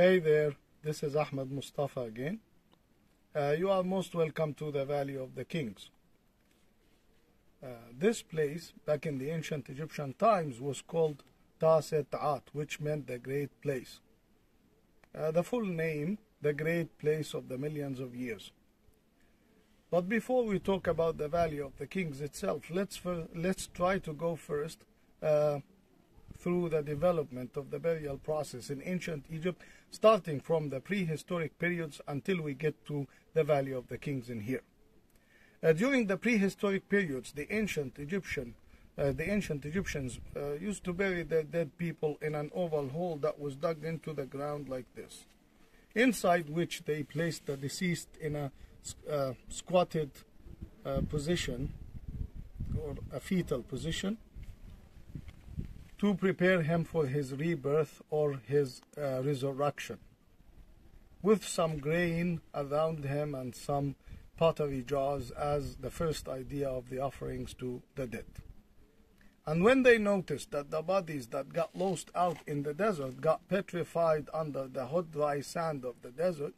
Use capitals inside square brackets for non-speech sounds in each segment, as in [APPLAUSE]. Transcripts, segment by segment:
Hey there, this is Ahmed Mostafa again. Uh, you are most welcome to the Valley of the Kings. Uh, this place, back in the ancient Egyptian times, was called Taset At, which meant the great place. Uh, the full name, the great place of the millions of years. But before we talk about the Valley of the Kings itself, let's, let's try to go first uh, through the development of the burial process in ancient Egypt, starting from the prehistoric periods until we get to the Valley of the Kings in here. Uh, during the prehistoric periods, the ancient Egyptian, uh, the ancient Egyptians uh, used to bury their dead people in an oval hole that was dug into the ground like this, inside which they placed the deceased in a uh, squatted uh, position or a fetal position to prepare him for his rebirth or his uh, resurrection, with some grain around him and some pottery jars as the first idea of the offerings to the dead. And when they noticed that the bodies that got lost out in the desert got petrified under the hot, dry sand of the desert,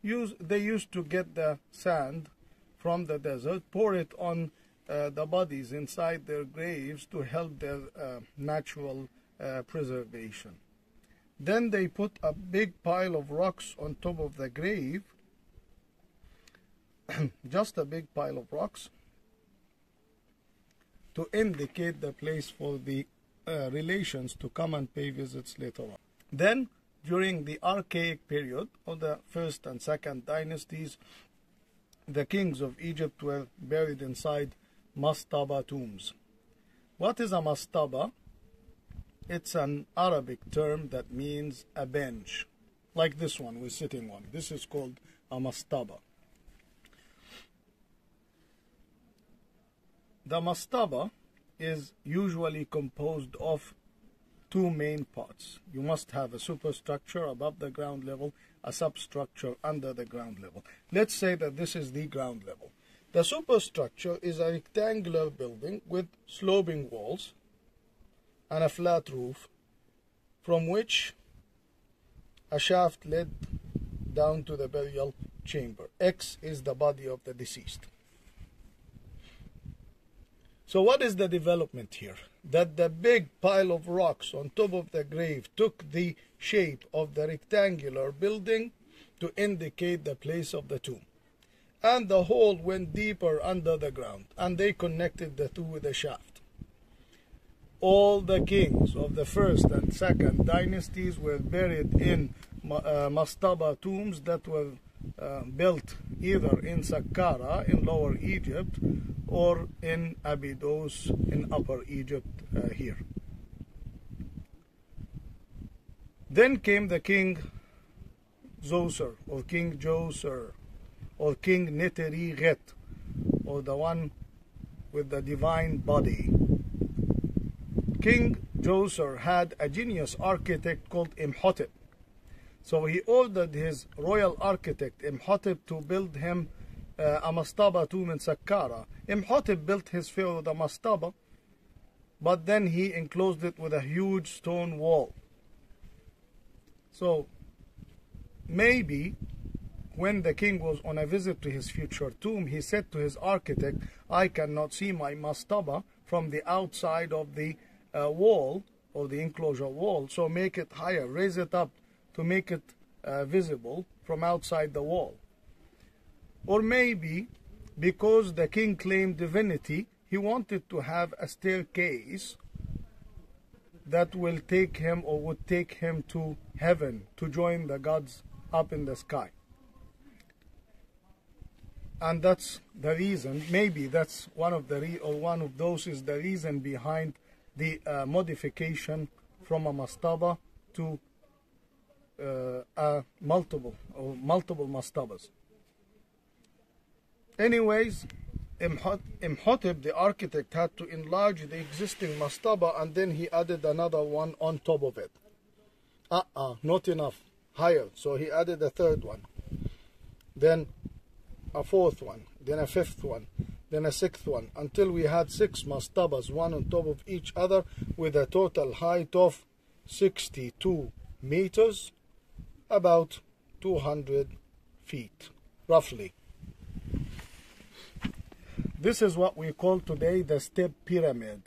use, they used to get the sand from the desert, pour it on the bodies inside their graves to help their uh, natural uh, preservation. Then they put a big pile of rocks on top of the grave, [CLEARS THROAT] just a big pile of rocks, to indicate the place for the uh, relations to come and pay visits later on. Then, during the archaic period of the first and second dynasties, the kings of Egypt were buried inside mastaba tombs. What is a mastaba? It's an Arabic term that means a bench, like this one we're sitting on. This is called a mastaba. The mastaba is usually composed of two main parts. You must have a superstructure above the ground level, a substructure under the ground level. Let's say that this is the ground level. The superstructure is a rectangular building with sloping walls and a flat roof from which a shaft led down to the burial chamber. X is the body of the deceased. So, what is the development here? That the big pile of rocks on top of the grave took the shape of the rectangular building to indicate the place of the tomb and the hole went deeper under the ground, and they connected the two with a shaft. All the kings of the first and second dynasties were buried in uh, mastaba tombs that were uh, built either in Saqqara in Lower Egypt or in Abydos in Upper Egypt uh, here. Then came the king Zoser or King Djoser or King Neteri or the one with the divine body. King Djoser had a genius architect called Imhotep. So he ordered his royal architect Imhotep to build him uh, a mastaba tomb in Saqqara. Imhotep built his pharaoh the mastaba, but then he enclosed it with a huge stone wall. So maybe when the king was on a visit to his future tomb, he said to his architect, I cannot see my mastaba from the outside of the uh, wall or the enclosure wall, so make it higher, raise it up to make it uh, visible from outside the wall. Or maybe because the king claimed divinity, he wanted to have a staircase that will take him or would take him to heaven to join the gods up in the sky and that's the reason maybe that's one of the re- or one of those is the reason behind the uh, modification from a mastaba to uh, a multiple or multiple mastabas. Anyways Imhotep the architect had to enlarge the existing mastaba and then he added another one on top of it. Uh-uh not enough. Higher. So he added a third one. Then a fourth one, then a fifth one, then a sixth one, until we had six mastabas, one on top of each other, with a total height of 62 meters about 200 feet, roughly. This is what we call today the step pyramid.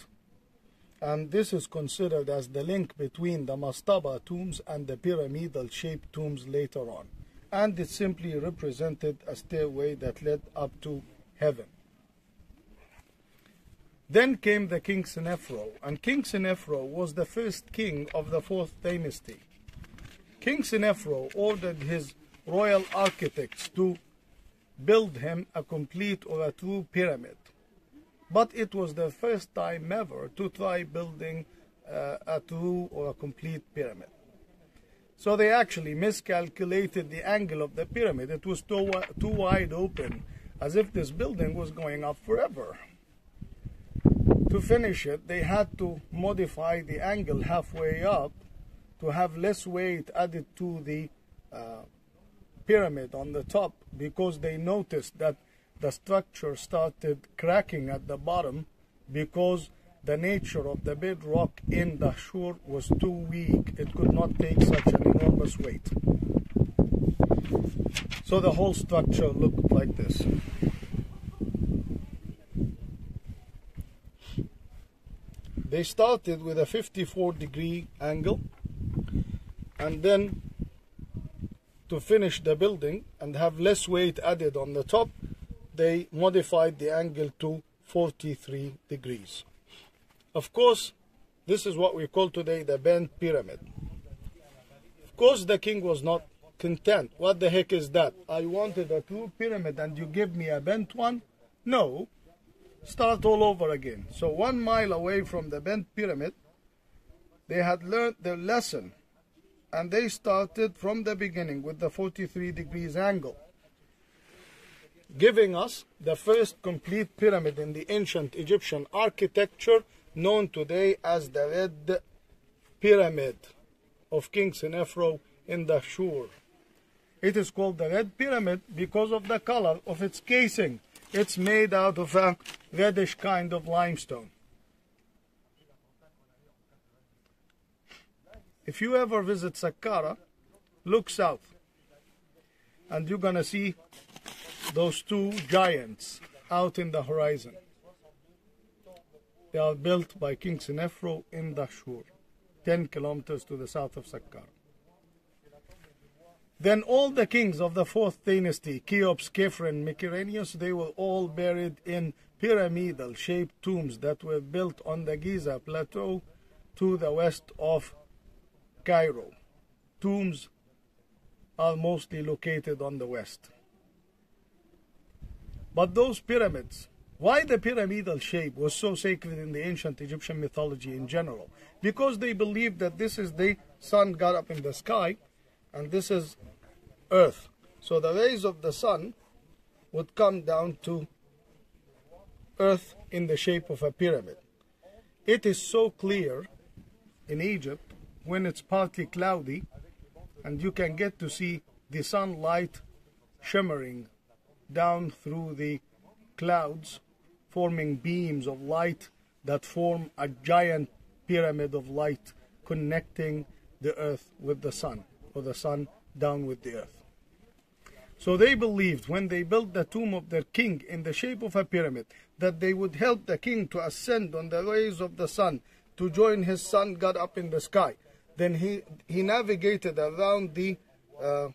And this is considered as the link between the mastaba tombs and the pyramidal shaped tombs later on. And it simply represented a stairway that led up to heaven. Then came the king Senefro, and King Senefro was the first king of the fourth dynasty. King Senefro ordered his royal architects to build him a complete or a true pyramid. But it was the first time ever to try building uh, a true or a complete pyramid. So they actually miscalculated the angle of the pyramid. It was too, too wide open, as if this building was going up forever. To finish it, they had to modify the angle halfway up to have less weight added to the uh, pyramid on the top because they noticed that the structure started cracking at the bottom because the nature of the bedrock in Dahshur was too weak. It could not take such an enormous weight. So the whole structure looked like this. They started with a 54 degree angle and then to finish the building and have less weight added on the top, they modified the angle to 43 degrees. Of course, this is what we call today the bent pyramid. Of course, the king was not content. What the heck is that? I wanted a true pyramid and you give me a bent one? No. Start all over again. So, one mile away from the bent pyramid, they had learned their lesson and they started from the beginning with the 43 degrees angle, giving us the first complete pyramid in the ancient Egyptian architecture known today as the Red Pyramid of King Senefro in Dahshur. It is called the Red Pyramid because of the color of its casing. It's made out of a reddish kind of limestone. If you ever visit Saqqara, look south and you're to see those two giants out in the horizon. They are built by King Senefro in Dahshur, 10 kilometers to the south of Saqqara. Then all the kings of the fourth dynasty, Cheops, Khephren, Mykerinos, they were all buried in pyramidal shaped tombs that were built on the Giza plateau to the west of Cairo. Tombs are mostly located on the west. But those pyramids, why the pyramidal shape was so sacred in the ancient Egyptian mythology in general? Because they believed that this is the sun got up in the sky and this is earth. So the rays of the sun would come down to earth in the shape of a pyramid. It is so clear in Egypt when it's partly cloudy and you can get to see the sunlight shimmering down through the clouds, forming beams of light that form a giant pyramid of light connecting the earth with the sun, or the sun down with the earth. So they believed when they built the tomb of their king in the shape of a pyramid that they would help the king to ascend on the rays of the sun to join his sun God up in the sky then he, he navigated around the, uh,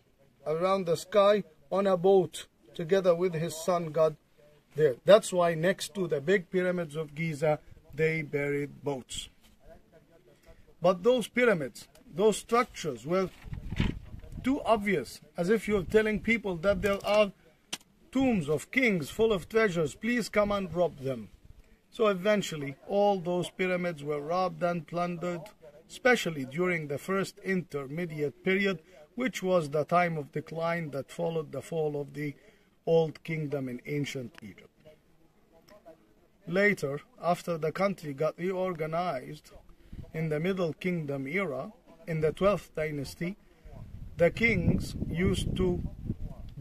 around the sky on a boat together with his sun God there. That's why next to the big pyramids of Giza, they buried boats. But those pyramids, those structures were too obvious, as if you're telling people that there are tombs of kings full of treasures, please come and rob them. So eventually, all those pyramids were robbed and plundered especially during the first intermediate period, which was the time of decline that followed the fall of the Old Kingdom in ancient Egypt. Later, after the country got reorganized in the Middle Kingdom era, in the 12th dynasty, the kings used to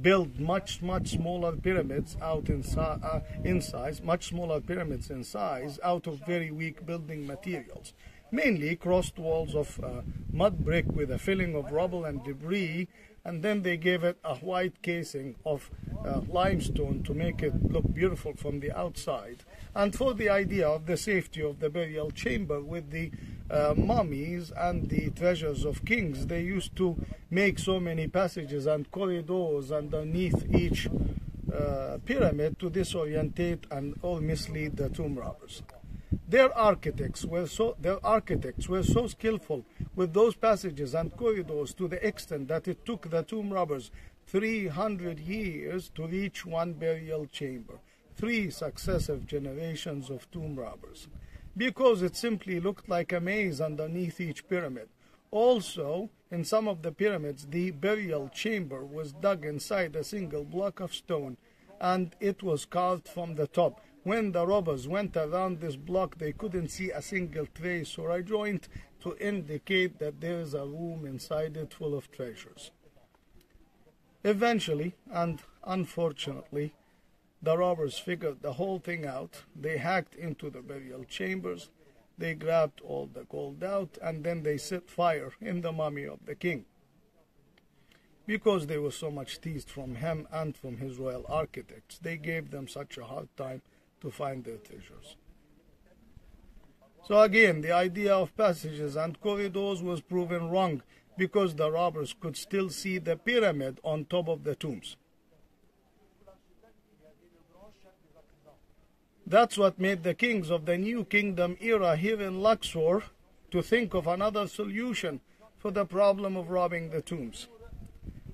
build much, much smaller pyramids out in, uh, in size, much smaller pyramids in size, out of very weak building materials mainly crossed walls of uh, mud brick with a filling of rubble and debris, and then they gave it a white casing of uh, limestone to make it look beautiful from the outside. And for the idea of the safety of the burial chamber with the uh, mummies and the treasures of kings, they used to make so many passages and corridors underneath each uh, pyramid to disorientate and all mislead the tomb robbers. Their architects were so their architects were so skillful with those passages and corridors to the extent that it took the tomb robbers 300 years to reach one burial chamber, three successive generations of tomb robbers, because it simply looked like a maze underneath each pyramid. Also, in some of the pyramids, the burial chamber was dug inside a single block of stone and it was carved from the top. When the robbers went around this block, they couldn't see a single trace or a joint to indicate that there is a room inside it full of treasures. Eventually, and unfortunately, the robbers figured the whole thing out. They hacked into the burial chambers, they grabbed all the gold out, and then they set fire in the mummy of the king. Because they were so much teased from him and from his royal architects, they gave them such a hard time to find their treasures. So again, the idea of passages and corridors was proven wrong because the robbers could still see the pyramid on top of the tombs. That's what made the kings of the New Kingdom era here in Luxor to think of another solution for the problem of robbing the tombs.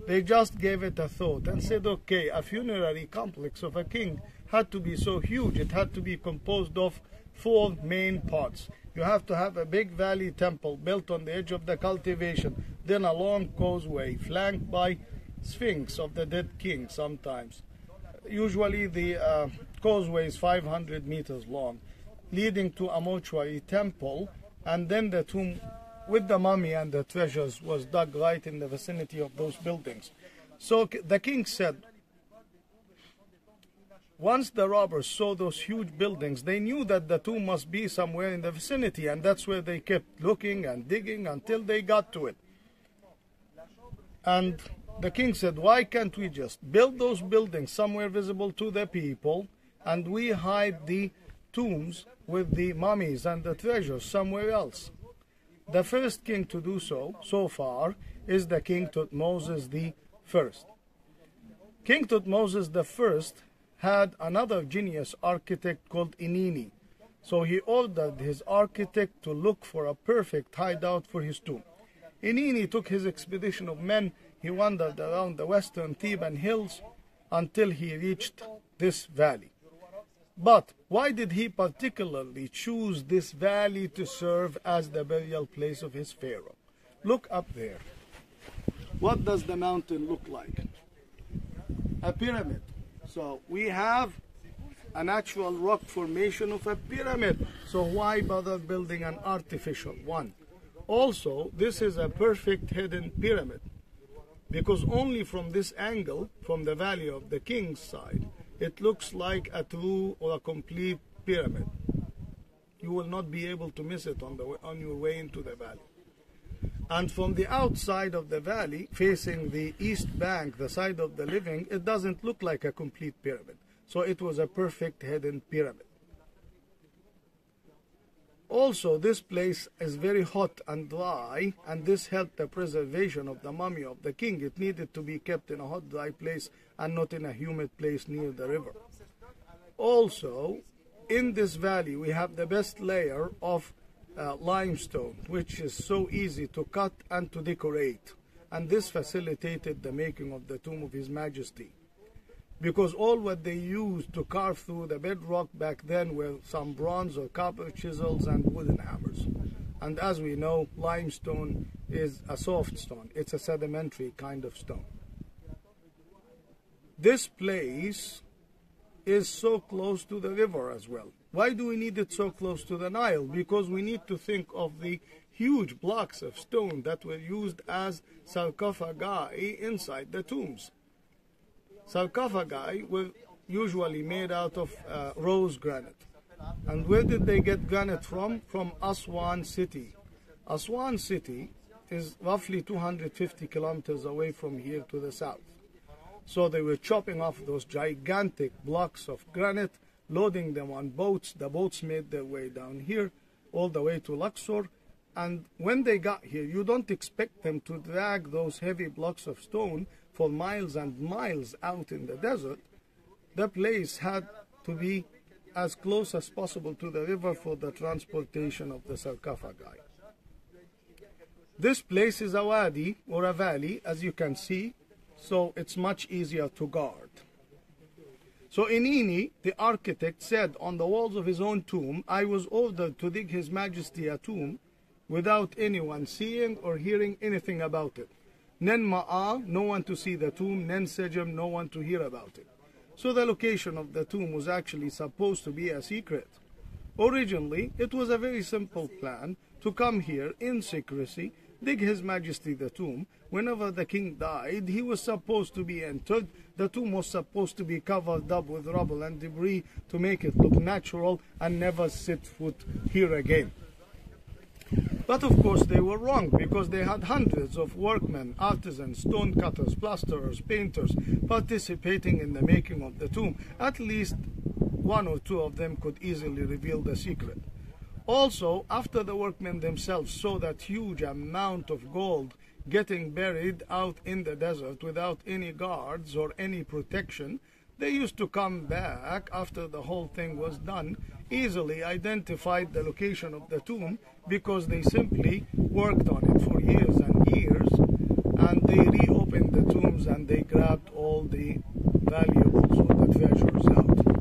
They just gave it a thought and said, okay, a funerary complex of a king had to be so huge, it had to be composed of four main parts. You have to have a big valley temple built on the edge of the cultivation, then a long causeway flanked by sphinx of the dead king sometimes. Usually the uh, causeway is 500 meters long, leading to a mortuary temple, and then the tomb with the mummy and the treasures was dug right in the vicinity of those buildings. So the king said, once the robbers saw those huge buildings, they knew that the tomb must be somewhere in the vicinity, and that's where they kept looking and digging until they got to it. And the king said, Why can't we just build those buildings somewhere visible to the people, and we hide the tombs with the mummies and the treasures somewhere else? The first king to do so, so far, is the king Tutmosis the first. King Tutmosis the first had another genius architect called Ineni. So he ordered his architect to look for a perfect hideout for his tomb. Ineni took his expedition of men. He wandered around the western Theban hills until he reached this valley. But why did he particularly choose this valley to serve as the burial place of his pharaoh? Look up there. What does the mountain look like? A pyramid. So we have an actual rock formation of a pyramid. So why bother building an artificial one? Also, this is a perfect hidden pyramid because only from this angle, from the valley of the king's side, it looks like a true or a complete pyramid. You will not be able to miss it on, the on your way into the valley. And from the outside of the valley, facing the east bank, the side of the living, it doesn't look like a complete pyramid. So it was a perfect hidden pyramid. Also, this place is very hot and dry, and this helped the preservation of the mummy of the king. It needed to be kept in a hot, dry place and not in a humid place near the river. Also, in this valley, we have the best layer of uh, limestone, which is so easy to cut and to decorate. And this facilitated the making of the tomb of His Majesty. Because all what they used to carve through the bedrock back then were some bronze or copper chisels and wooden hammers. And as we know, limestone is a soft stone. It's a sedimentary kind of stone. This place is so close to the river as well. Why do we need it so close to the Nile? Because we need to think of the huge blocks of stone that were used as sarcophagi inside the tombs. Sarcophagi were usually made out of uh, rose granite. And where did they get granite from? From Aswan city. Aswan city is roughly 250 kilometers away from here to the south. So they were chopping off those gigantic blocks of granite, loading them on boats. The boats made their way down here, all the way to Luxor. And when they got here, you don't expect them to drag those heavy blocks of stone for miles and miles out in the desert. The place had to be as close as possible to the river for the transportation of the sarcophagi. This place is a wadi or a valley, as you can see, so it's much easier to guard. So Ineni, the architect, said on the walls of his own tomb, I was ordered to dig His Majesty a tomb without anyone seeing or hearing anything about it. Nen ma'a, no one to see the tomb, nen sejem, no one to hear about it. So the location of the tomb was actually supposed to be a secret. Originally, it was a very simple plan to come here in secrecy, dig His Majesty the tomb. Whenever the king died, he was supposed to be entered. The tomb was supposed to be covered up with rubble and debris to make it look natural and never set foot here again. But of course they were wrong because they had hundreds of workmen, artisans, stone cutters, plasterers, painters participating in the making of the tomb. At least one or two of them could easily reveal the secret. Also, after the workmen themselves saw that huge amount of gold getting buried out in the desert without any guards or any protection, they used to come back after the whole thing was done, easily identified the location of the tomb because they simply worked on it for years and years and they reopened the tombs and they grabbed all the valuables or the treasures out.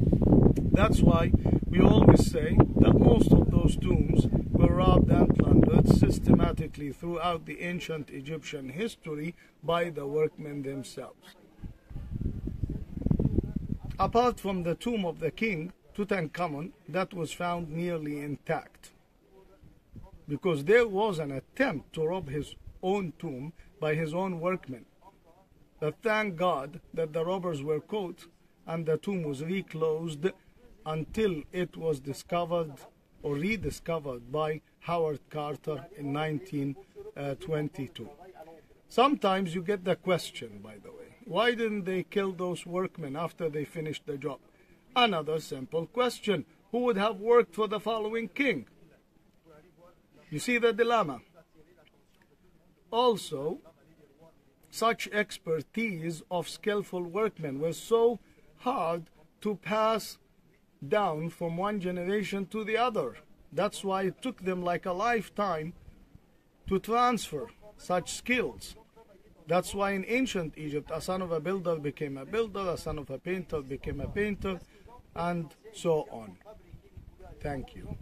That's why we always say that most of those tombs were robbed and plundered systematically throughout the ancient Egyptian history by the workmen themselves. Apart from the tomb of the king, Tutankhamun, that was found nearly intact. Because there was an attempt to rob his own tomb by his own workmen. But thank God that the robbers were caught and the tomb was reclosed until it was discovered or rediscovered by Howard Carter in 1922. Uh, Sometimes you get the question, by the way, why didn't they kill those workmen after they finished the job? Another simple question who would have worked for the following king? You see the dilemma. Also, such expertise of skillful workmen was so hard to pass down from one generation to the other. That's why it took them like a lifetime to transfer such skills. That's why in ancient Egypt, a son of a builder became a builder, a son of a painter became a painter, and so on. Thank you.